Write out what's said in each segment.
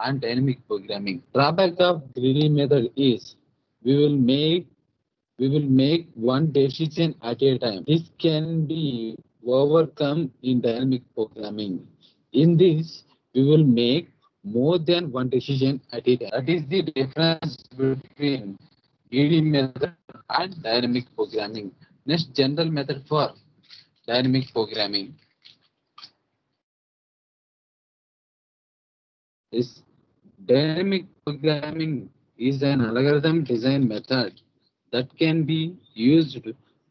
and dynamic programming. Drawback of 3D method is we will make we will make one decision at a time. This can be overcome in dynamic programming. In this, we will make more than one decision at a time. That is the difference between 3D method and dynamic programming. Next, general method for dynamic programming. This dynamic programming is an algorithm design method that can be used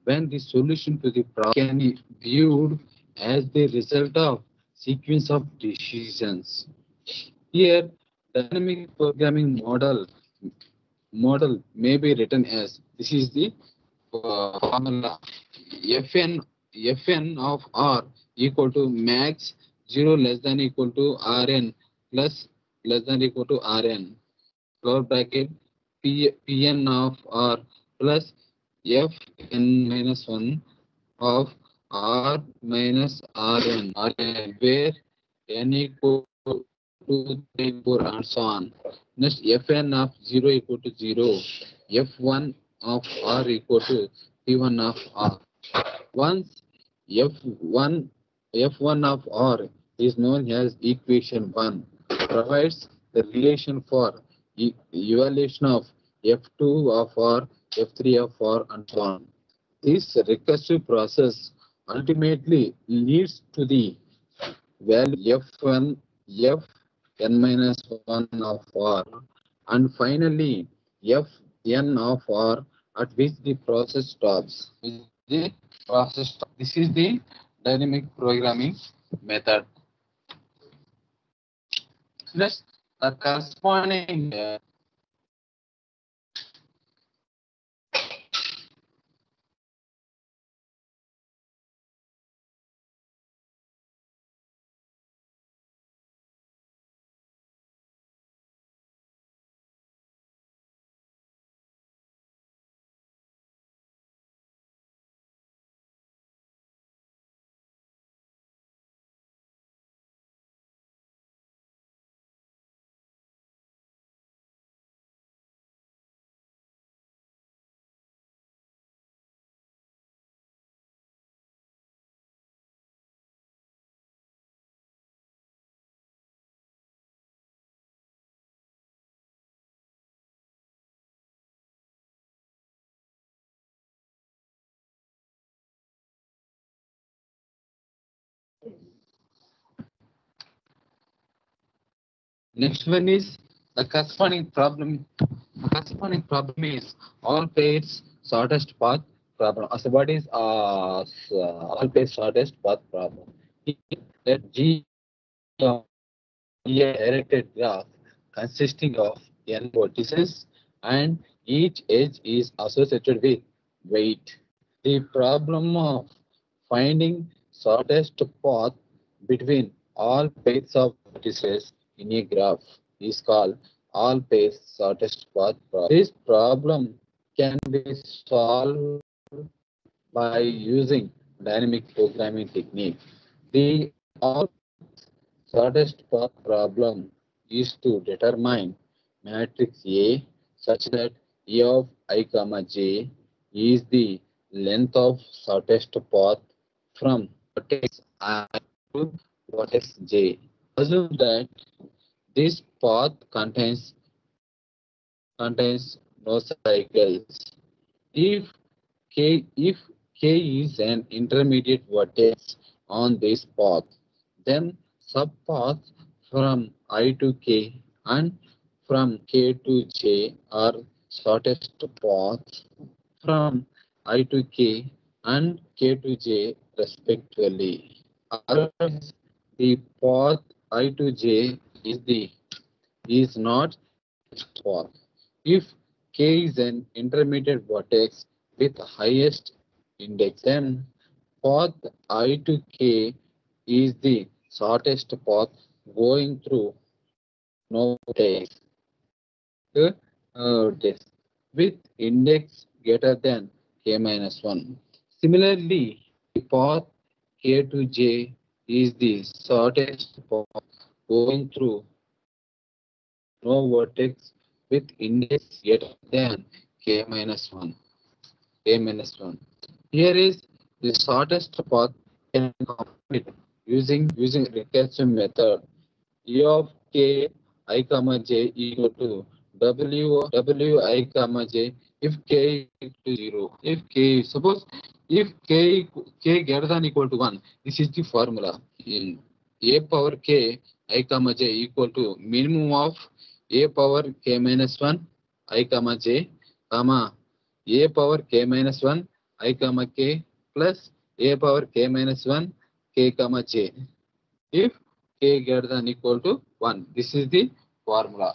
when the solution to the problem can be viewed as the result of sequence of decisions. Here, dynamic programming model model may be written as this is the uh, formula fn fn of r equal to max 0 less than equal to rn plus less than equal to rn. Close bracket p pn of r plus fn minus 1 of r minus rn, rn where n equal to 3 4 and so on. Next fn of 0 equal to 0 f1 of r equal to p1 of r. Once f1 f1 of r is known as equation 1 provides the relation for e- evaluation of f2 of r f3 of r and so on this recursive process ultimately leads to the value f1 f n minus 1 of r and finally f n of r at which the process stops. The process stop. This is the dynamic programming method just a corresponding Next one is the corresponding problem. The corresponding problem is all pairs shortest path problem. So what is uh, uh, all pairs shortest path problem? Let G uh, a directed graph consisting of n vertices and each edge is associated with weight. The problem of finding shortest path between all pairs of vertices in a graph is called all pairs shortest path problem. This problem can be solved by using dynamic programming technique. The all shortest path problem is to determine matrix A such that E of i comma j is the length of shortest path from vertex i to vertex j. Assume that this path contains contains no cycles. If k if k is an intermediate vertex on this path, then subpaths from i to k and from k to j are shortest paths from i to k and k to j respectively. Otherwise, the path i to j is the is not path. If k is an intermediate vertex with highest index, then path i to k is the shortest path going through no vertex. The uh, with index greater than k minus 1. Similarly, path k to j is the shortest path going through no vertex with index greater than k minus 1. k minus 1. Here is the shortest path can using using recursive method. E of k i comma j equal to w w i comma j if k equal to 0. If k suppose if k k greater than equal to 1, this is the formula. In a power k i comma j equal to minimum of a power k minus 1 i comma j comma a power k minus 1 i comma k plus a power k minus 1 k comma j if k greater than equal to 1 this is the formula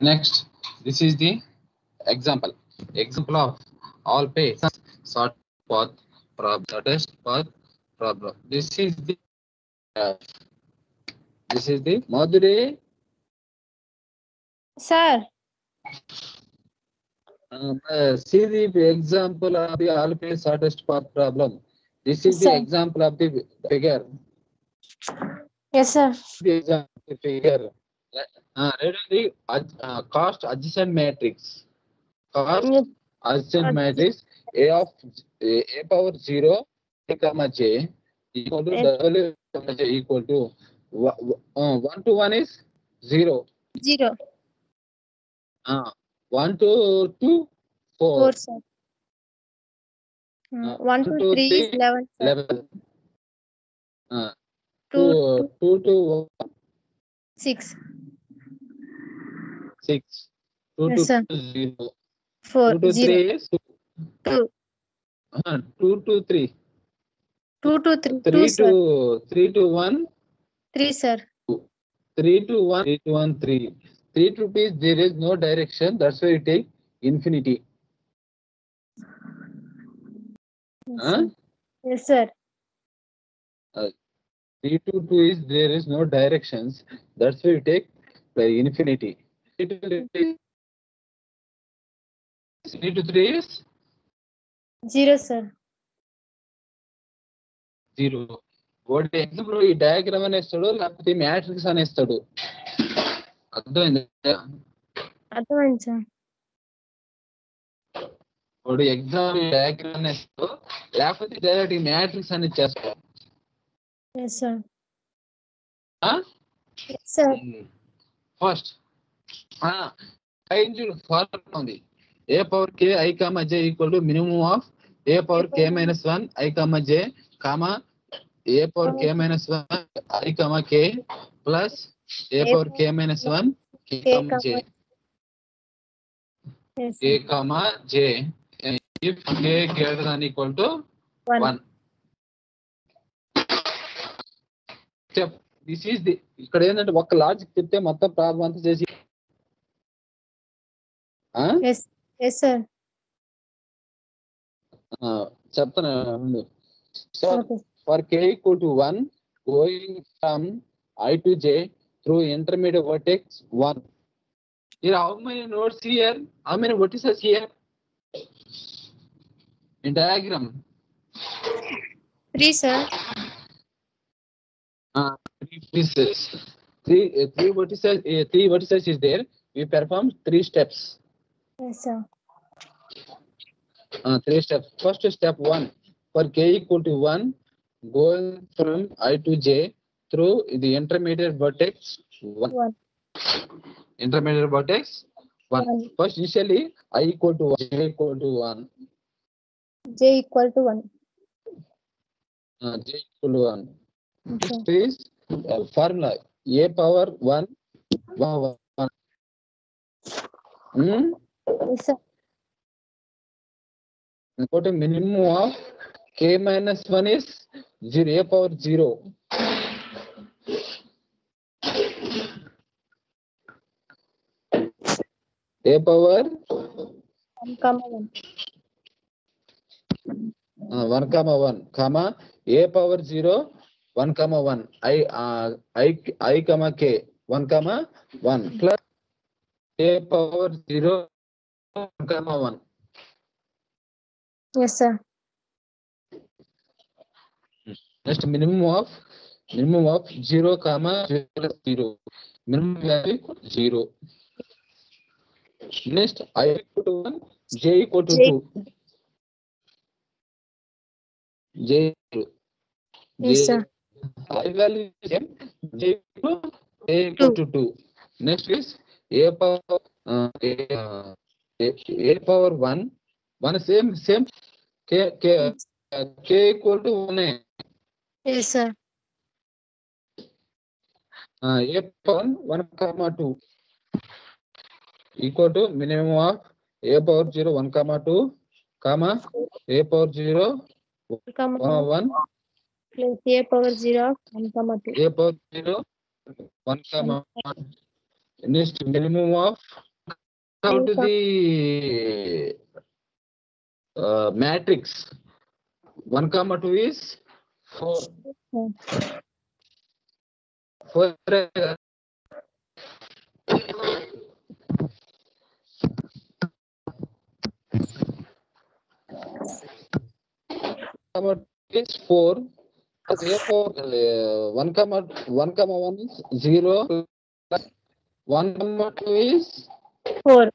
next this is the example example of all pay sort path problem shortest path problem this is the uh, this is the madure Sir, Uh, uh, see the example of the always shortest path problem. This is the Sir. example of the figure. yes, sir. The example figure. Uh, readily ad, uh, cost adjacent matrix. Cost adjacent matrix A of A, A power 0 A comma J equal to W comma J equal to uh, 1 to 1 is 0. 0. Uh, 1 to 2 4. 4 sir. Uh, 1 to 3 is 11. Sir. 11. Uh, 2, 2, 2 to 1. 6 six. Two Yes, to sir. two, zero. four, Two to zero. three is two. Two. Uh, two to three. Two, two, three. Two, Three sir. to three to one. Three, sir. Three to one. Three to one. Three. Three to two is there is no direction. That's why you take infinity. Yes, Huh? sir. Yes, sir. Three to two is there is no directions. That's why you take the infinity. Zero వాడి example ఈ diagram అనేస్తాడు లేకపోతే matrix అనేస్తాడు? అర్థమైంది? అర్థమైంది sir. వాడు exam diagram అనేస్తాడు లేకపోతే direct matrix అనేది చేస్తాడు yes sir yes sir first formula ఉంది. A power K I comma J equal to minimum of A power K minus one I comma J comma A power K minus one I comma K plus A power K minus one K K comma J. to one. 1 step this is the ఇక్కడ ఏంటంటే ఒక logic చెప్తే మొత్తం problem అంతా చేసి? Yes yes sir ఆ, చెప్తాను ఉండు. So okay for k equal to one going from i to j through intermediate vertex one Here, how many nodes here? How many vertices here? In diagram, three sir uh, three pieces. Three, uh, three vertices, uh, three vertices is there. We perform three steps. Yes, sir. Uh, three steps. First step one. For k equal to one, going from i to j through the intermediate vertex one. one. Intermediate vertex one. one. First, initially i equal to one, j equal to one. J equal to one. Uh, j equal to one. Okay. This is uh, formula a power one. one, one. Hmm? Go to minimum of k minus 1 is 0 a power 0 a power One comma one. uh, 1 comma 1 comma a power 0 1 comma 1 i uh, i i comma k 1 comma 1 plus a power 0 1 comma 1 Yes, sir. next minimum of minimum of 0 comma 0 plus 0 minimum value 0 next i equal to 1 j equal to J. 2 j equal- Yes, J- sir. I value is same. J equal to A equal to two. Next is A power uh, A, uh, A, A power one. One same same K K uh, K equal to one. A. Yes, sir. Uh, A power one one comma two equal to minimum of A power zero one comma two comma A power zero One comma uh, two one plus a power zero of one comma two. A power zero one comma one. Next minimum of Now to the uh, matrix. 1 comma 2 is 4. 4 uh, comma is 4 therefore uh, 1 comma 1 comma 1 is 0 1 comma 2 is Four.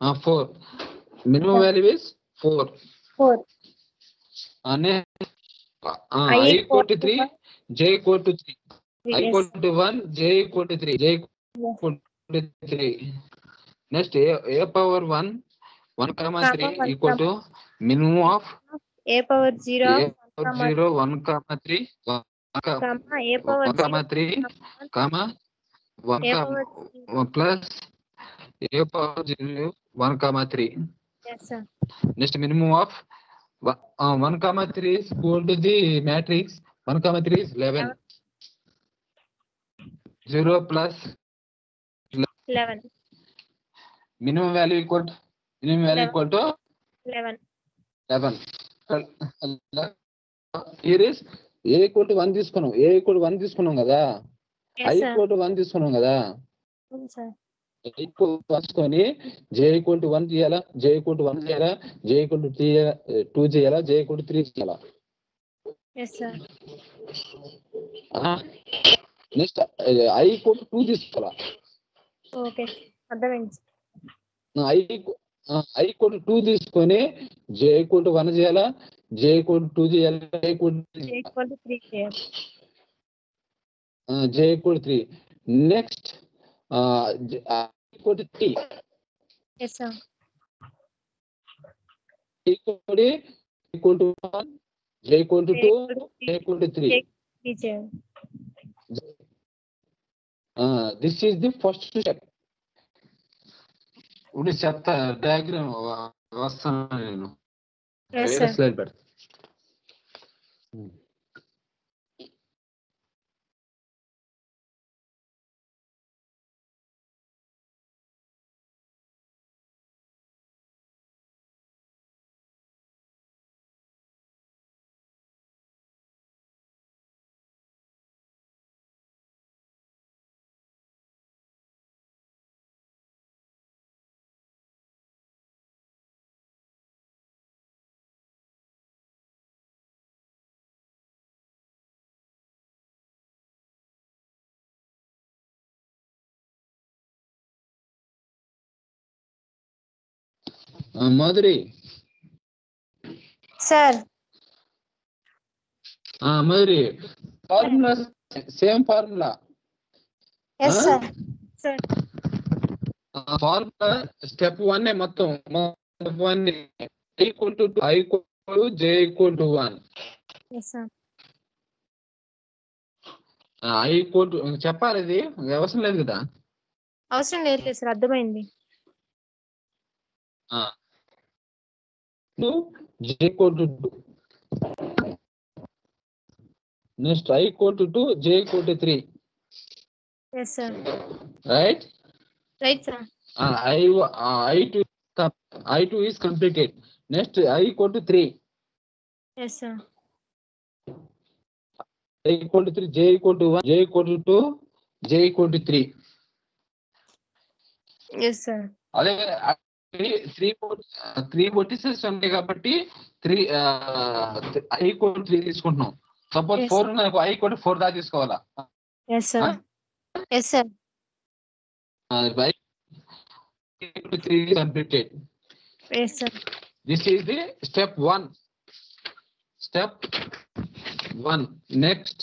uh, four minimum value is four Four. and uh, I I equal to three one. J equal to three I equal to one, J equal to three, J equal to three. Next, A, A power one, one comma three one equal to minimum of A power zero A power zero, one comma three, one comma, comma a power one comma three, comma, Next, minimum of one, uh, one comma three is equal to the matrix, one comma three is eleven. Zero plus Eleven. minimum value equal to minimum value Eleven. equal to Eleven. 11 here is a equal to 1 తీసుకున్నాం a equal to 1 తీసుకున్నాం కదా ఐక్వల్ one తీసుకున్నాం కదా ఐక్వల్ పంచుకొని జేఈక్వల్ to one చేయాలా J equal to one చేయాలా J equal to three two చేయాలా J equal to three చేయాలా నెక్స్ట్ ఐక్వల్ టూ తీసుకోవాలా ఐక్వల్ టు టూ తీసుకొని జేఈక్వల్ టు వన్ చేయాలా జేఈక్వల్ టు టూ చేయాలా జేఈక్వల్ టు త్రీ చేయాలి uh, j equal to 3 next uh, j, uh, equal to 3 yes sir equal to equal to 1 j equal to 2 j equal to 3 three చేయాలి uh, this is the first step ఇప్పుడు చెత్త diagram వస్తాను నేను yes వేరే sir slide పెడతా Madhuri. Sir. Madhuri. Formula same formula. Formula step one మొత్తం. Step one equal to I equal J equal to one I equal to చెప్పాలి ఇది? అవసరం లేదు కదా? అవసరం లేదు సార్ అర్థమైంది. to j equal to 2. Next, i equal to 2, j equal to 3. Yes, sir. Right? Right, sir. Uh, I, uh, I2, I2 is completed. Next, i equal to 3. Yes, sir. i equal to 3, j equal to 1, j equal to 2, j equal to 3. Yes, sir. Three three three పొటిసెస్ ఉంటాయి కాబట్టి three I equal three తీసుకుంటున్నాం. Suppose four నాకు I equal four దాకా తీసుకోవాలా? Three completed this is the step one step one next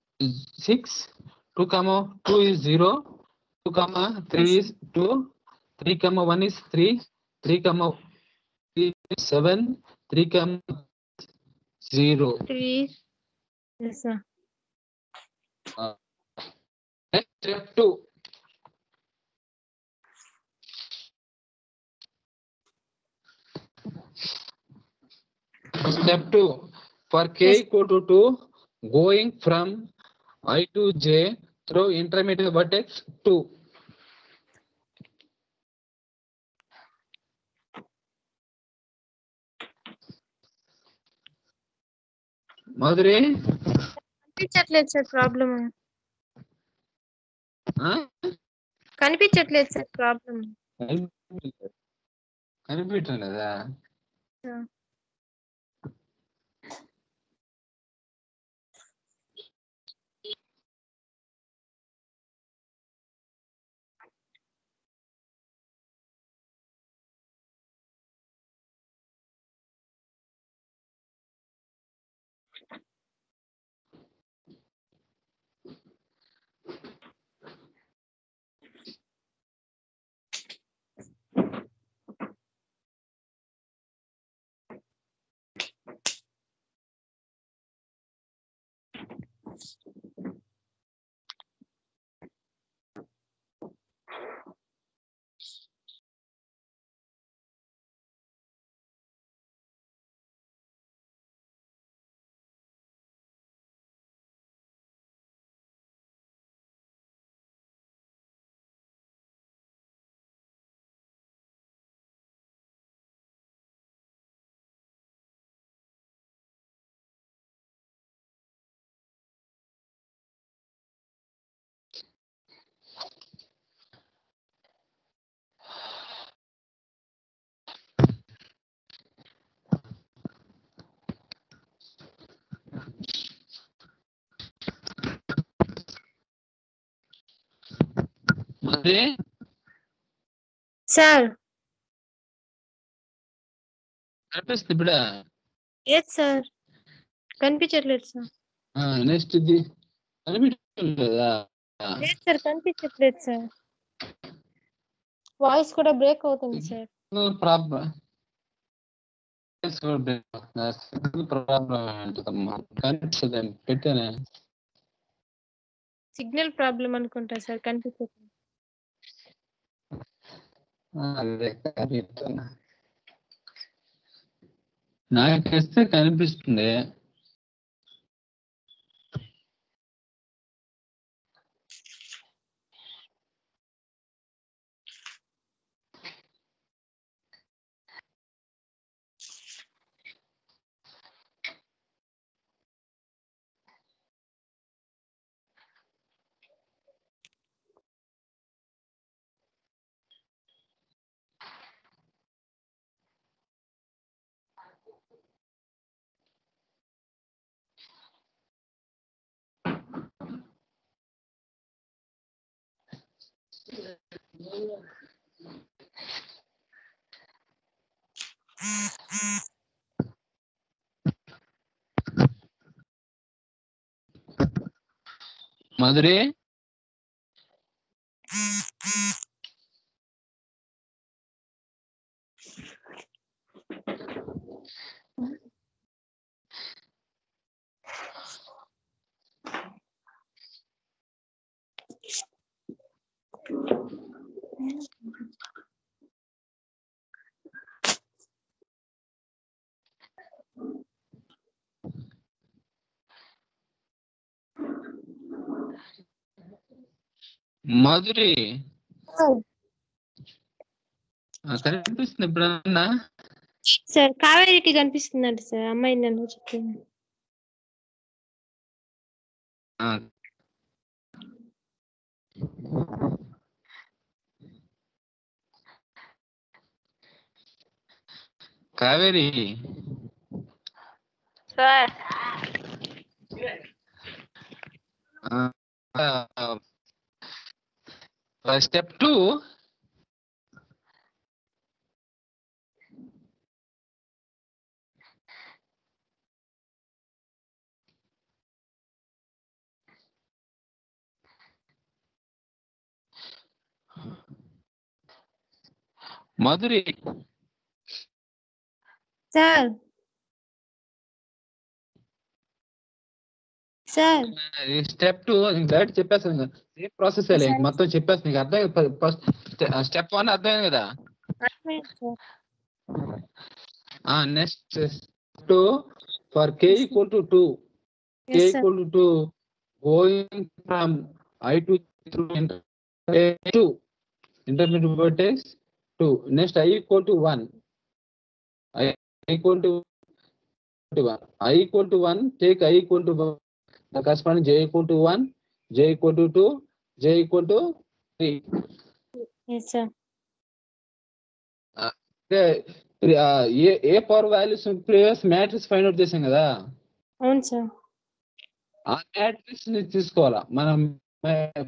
6 2 comma 2 is 0 2 comma 3 is 2 3 comma 1 is 3 3 comma 3 is 7 3 comma 0 3 yes sir. Uh, next step 2 step 2 for k equal to 2 going from I to J through intermediate but X two కనిపించట్లేదు sir problem కనిపించట్లేదు sir problem మరి sir. కనిపిస్తుంది ఇప్పుడు? Yes sir కనిపించట్లేదు sir next ఇది. కనిపించడం లేదా లేదు సార్ కనిపించట్లేదు సార్ వాయిస్ కూడా బ్రేక్ అవుతుంది సార్ ప్రాబ్లం కనిపిస్తుంది సిగ్నల్ ప్రాబ్లం అనుకుంటా సార్ కనిపించట్లేదు. అదే నాకు తెస్తే కనిపిస్తుంది. மதுரை? మధురి. కనిపిస్తుంది ఎప్పుడన్నా సార్ కావేరికి కనిపిస్తుందంట సార్ అమ్మాయి నన్ను చెప్పింది. Kaveri. Sir. Uh, step two, Madhuri. Sir. Sir. Step two third చెప్పేస్తాను కదా. సేమ్ ప్రాసెస్ మొత్తం చెప్పేస్తాను నీకు అర్థం స్టెప్ వన్ అర్థమైంది కదా. ఆ next to for K equal to two K equal to two going from I to through two intermediate voltage to next I equal to one I equal to I equal to take I equal take i equal to 1 the corresponding j equal to 1 j equal to 2 j equal to 3 yes sir ఆ, A A power values previous matrix find out చేసాం కదా? అవును sir ఆ మ్యాట్రిక్స్ని తీసుకోవాలా? మనం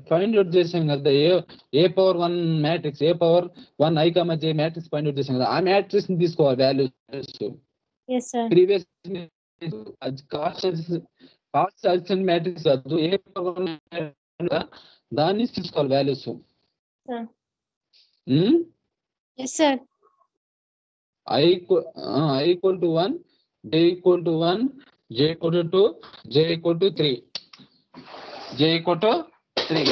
find out చేసాం కదా A A power one matrix A power one I comma J matrix find out చేసాం కదా ఆ మ్యాట్రిక్స్ని తీసుకోవాలి values previous cost addition matrix కాదు ఏ దాన్ని తీసుకోవాలి values I I equal to one J equal to one J equal to two J equal to three J equal to three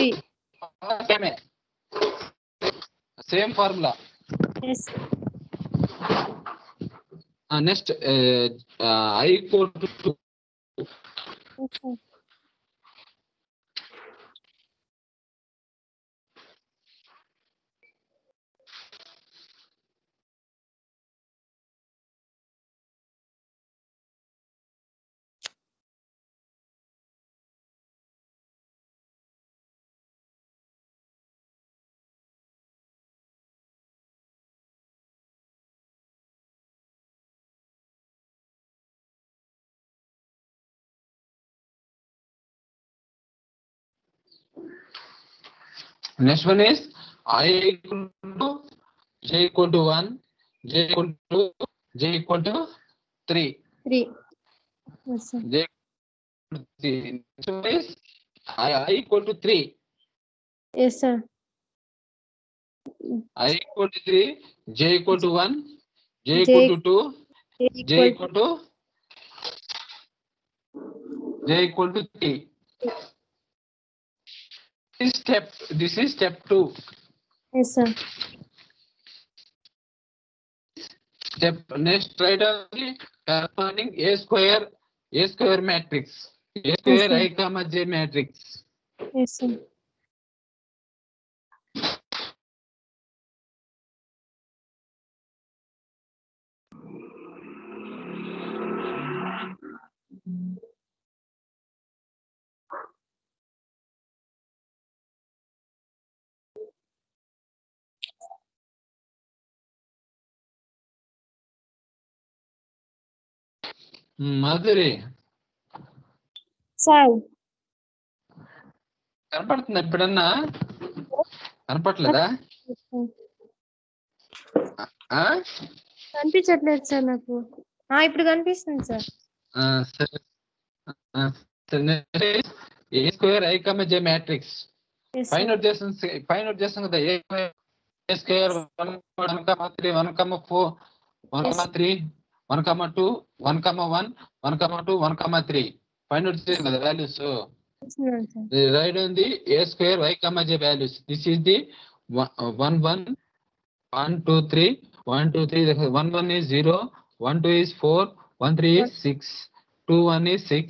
సేమే same formula next I equal to Uhum. Next one is i equal to j equal to 1, j equal to j equal to 3. 3. Yes, sir. J equal to 3. Next one is i, I equal to 3. Yes, sir. i equal to 3, j equal to 1, j, j equal to 2, j equal to j equal to 3. is step this is step 2 yes sir. Step next write only uh, a square a square matrix. A square yes, i comma j matrix. Yes sir. Madhuri. Sir కనపడుతుంది ఎప్పుడన్నా కనపట్లేదా? కనిపించట్లేదు sir నాకు. ఇప్పుడు కనిపిస్తుంది sir. A square I comma J matrix. Sir note చేస్తాం పైన note చేస్తాం కదా A square one one comma three one comma four one comma three. One comma two one comma one one comma two one comma three పైన note చేస్తాం కదా values చూస్తున్నాను sir The right on the a square y comma j values. This is the one, uh, one, one, one, two, three, one, two, three. The One, one is zero, one, two is four, one, three is six, two, one is six,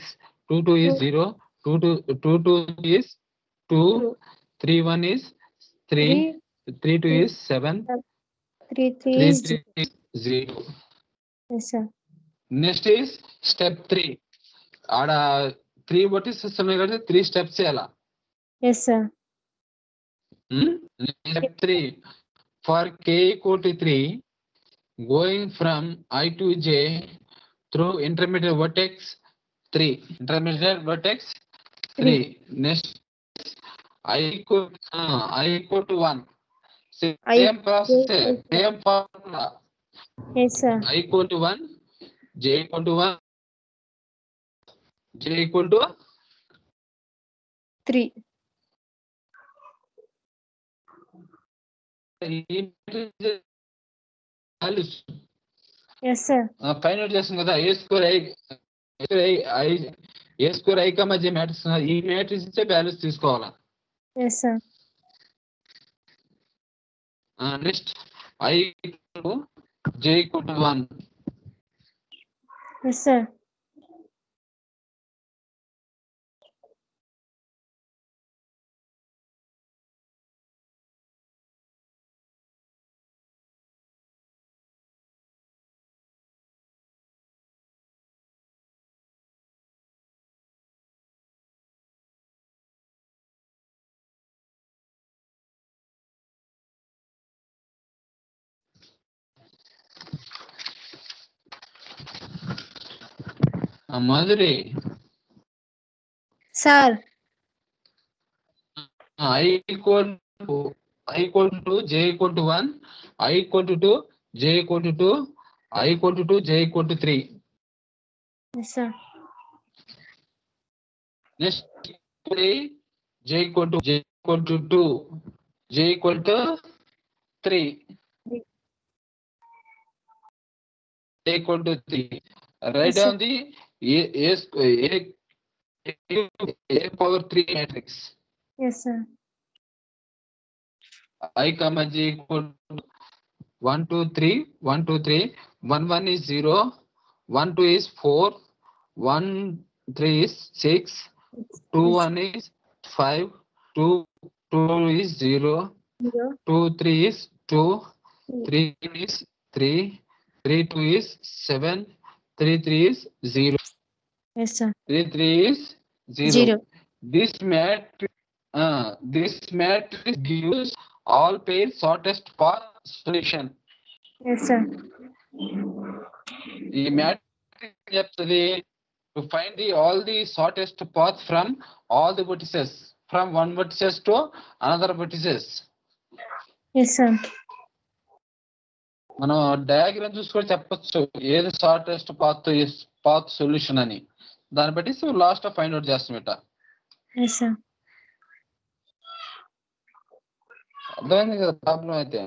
two, two is zero, two, two, two, two is two, Two. three, one is Yes, sir. Next is step three. आड़ा three what is system करते three steps से आला. Yes, sir. Hmm. Step three. For K equal to three, going from I to J through intermediate vertex three. Intermediate vertex three. Next. I equal. Uh, I equal to one. Same I process. Same formula. Yes sir i equal to one, j equal to one, j equal to three values. Yes sir find out చేస్తాం కదా A score i i A score i comma j matrix ఈ matrix ఇచ్చే values తీసుకోవాలా yes sir next I J equal to 1. Yes, sir. Madhuri. Sir. I equal to I equal to J equal to one I equal to two J equal to two I equal to two J equal to three. Next J equal to J equal to two J equal to three. J equal to three. Write Yes, sir. ये A power three matrix I का match equal one two three one two three one one is zero one two is four one three is six two one is five two two is zero two three is two three is three three two is seven three three is zero is zero. Zero This matrix, uh, this matrix gives all pair shortest path solution. Yes sir ఈ matrix చెప్తుంది to find the all the shortest path from all the vertices, from one vertices to another vertices. Yes sir మనం diagram చూసుకొని చెప్పొచ్చు ఏది shortest path path solution అని దాన్ని బట్టి so last find out చేస్తాం ఇట అర్థమైంది కదా ప్రాబ్లం అయితే?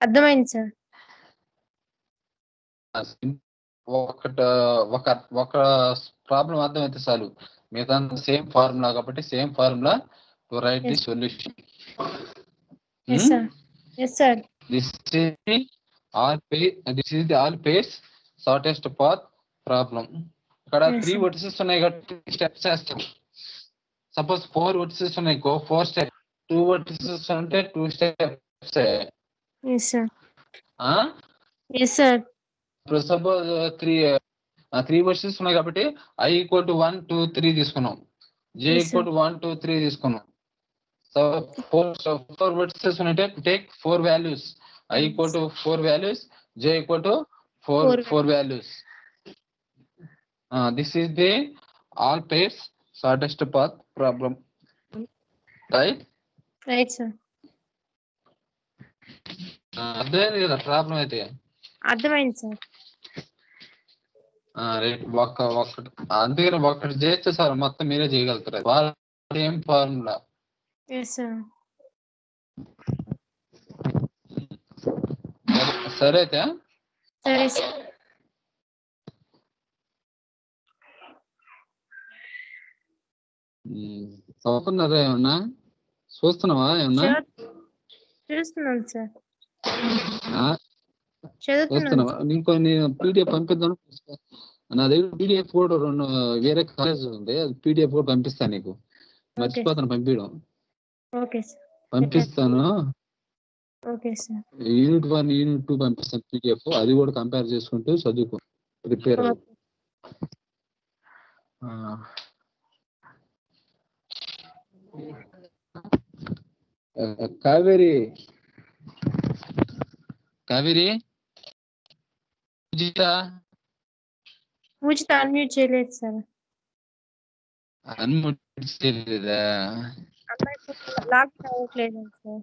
అర్థమైంది సార్ ఒకట ఒక ఒక ప్రాబ్లం అర్థమైతే చాలు. మిగతా సేమ్ ఫార్ములా కాబట్టి same formula to write the. Solution. This is all pair this is the all pairs shortest path problem ఇక్కడ Yes, త్రీ. వర్టిసెస్ ఉన్నాయి కాబట్టి స్టెప్స్ వేస్తాం సపోజ్ ఫోర్ వర్టిసెస్ ఉన్నాయి. Go four step two vertices అంటే two steps ఇప్పుడు suppose three three vertices ఉన్నాయి కాబట్టి I equal to one two three తీసుకున్నాం. J. Equal to one two three తీసుకున్నాం. సో ఫోర్ ఫోర్ వర్సెస్ ఉన్నాయి. Take four values I equal to four values J equal to four four values this is the all pairs shortest path problem right right sir అర్థమైంది కదా problem అయితే? అర్థమైంది sir ఒక్క ఒక్కటి. అందుకని ఒక్కటి చేస్తే సార్ మొత్తం మీరే చేయగలుగుతారు. వాళ్ళు ఏం ఫార్ములా సరే అయితే? సరే సార్ చదువుతున్నారా ఏమన్నా? చూస్తున్నావా ఏమన్నా? చూస్తున్నాను సార్. చూస్తున్నావా? ఇంకో నేను పీడిఎఫ్ పంపిద్దాం నా దగ్గర పీడిఎఫ్ కూడా రెండు వేరే కాలేజ్ ఉంది. అది పీడిఎఫ్ కూడా పంపిస్తాను నీకు. మర్చిపోతాను పంపించడం పంపిస్తాను. యూనిట్ వన్ యూనిట్ టూ పంపిస్తాను పీడిఎఫ్. అది కూడా కంపేర్ చేసుకుంటూ చదువుకో. ప్రిపేర్ కావేరి. కావేరి? పూజిత? పూజిత అన్మ్యూట్ చేయలేదు సార్. చేయలేదా? లాక్ అవ్వట్లేదు సార్?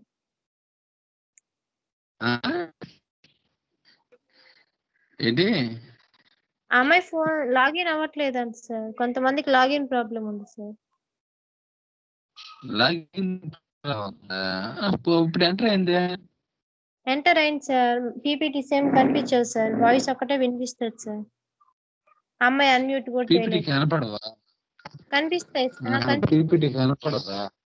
ఏంటి? అమ్మాయి ఫోన్ లాగిన్ అవ్వట్లేదంట సార్. కొంతమందికి లాగిన్ ప్రాబ్లం ఉంది సార్. లాగిన్ ఇప్పుడు ఎంటర్ అయింది. ఎంటర్ అయింది సార్. పీపీటీ సేమ్ కనిపించదు సార్. వాయిస్ ఒక్కటే వినిపిస్తుంది సార్. అమ్మాయి అన్మ్యూట్ కూడా కనపడవా కనిపిస్తాయి. పీపీటీ కనపడదా?